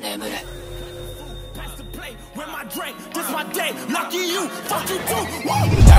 眠れ Pass where my drink, this my day. Lucky you, fuck you too. Woo!